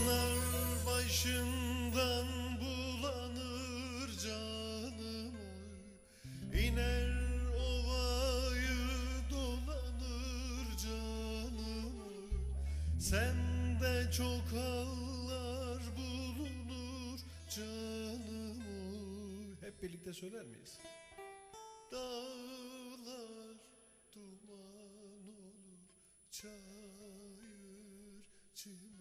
Pınar başından bulanır canım oy. İner ovayı dolanır canım oy. Sende çok hallar bulunur canım Hep birlikte söyler miyiz? Dağlar duman olur Çayır çimen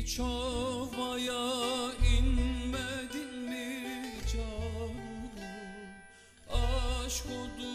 Hiç ovaya inmedin mi canım? Aşk oduna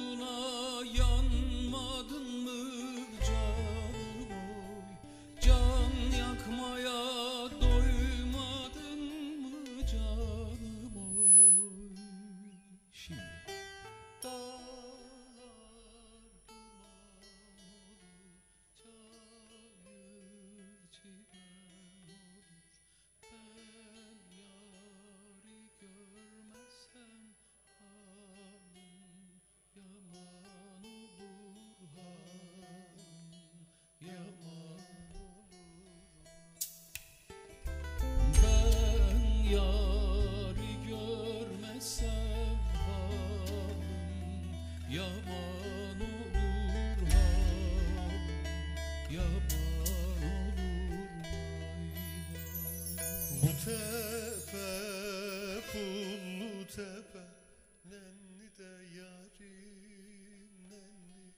de yarim nenni?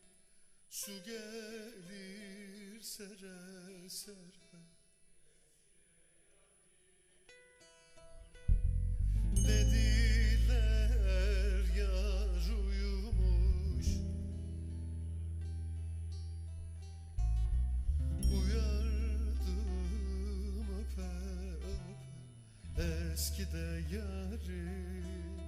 Su gelir sere sere Dediler yar uyumuş. Uyardım öpe öpe. Eskide yarim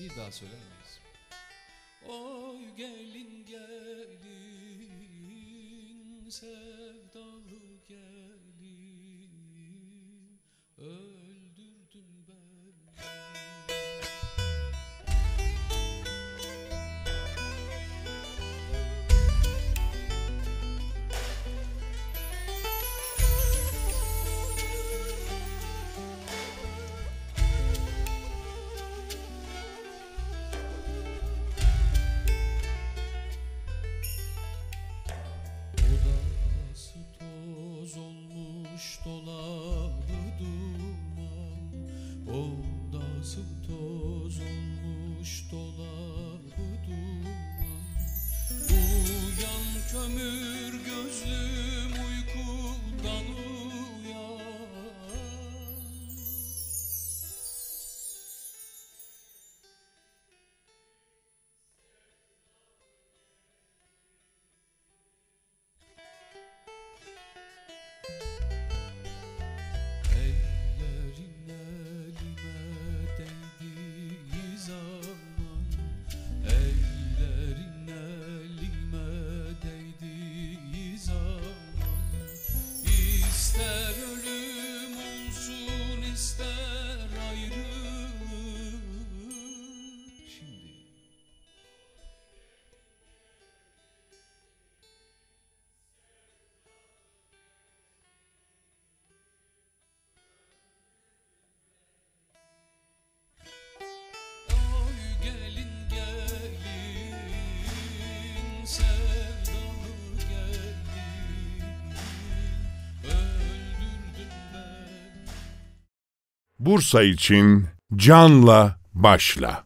Bir daha söyler miyiz? Oy gelin gelin sevdalı olmuş dolabı duman Odası toz olmuş dolabı Bursa için canla başla.